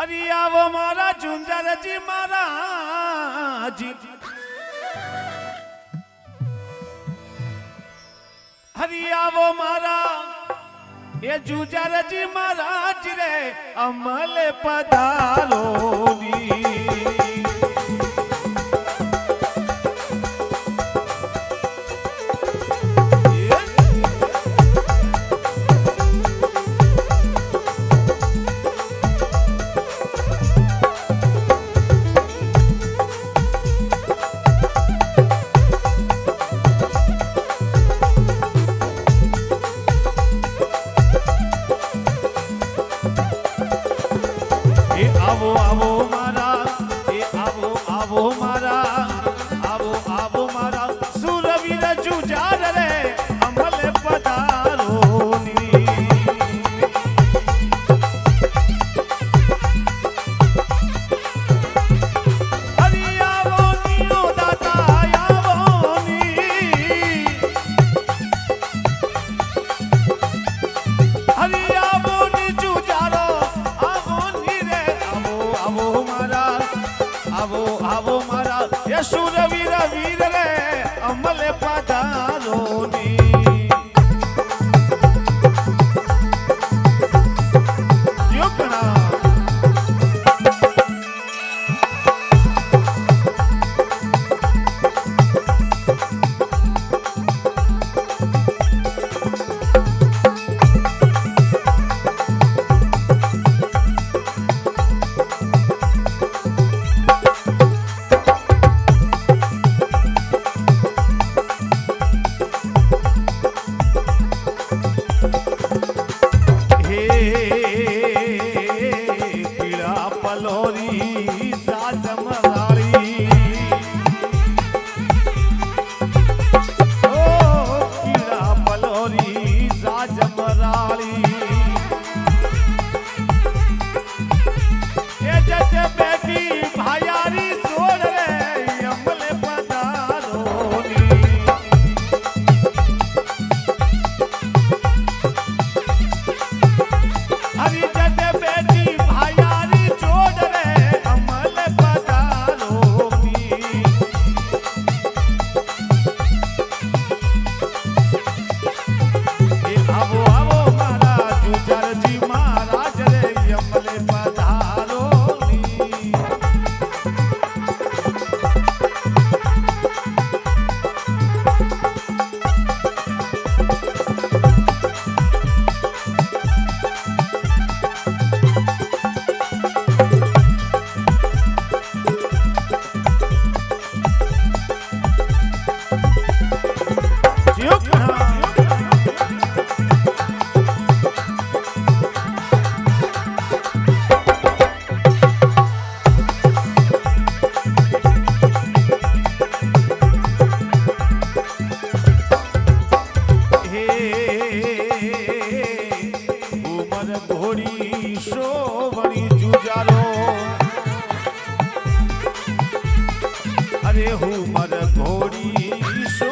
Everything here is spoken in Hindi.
अरे आवो मारा झुंझर जी, मारा जी। हरी आवो मारा, ये जूझर जी महाराज रे, अमल पधारो नी એ આવો આવો મારા એ આવો આવો મારા. Jesús de vida, vida. अरे हो मर घोरी सो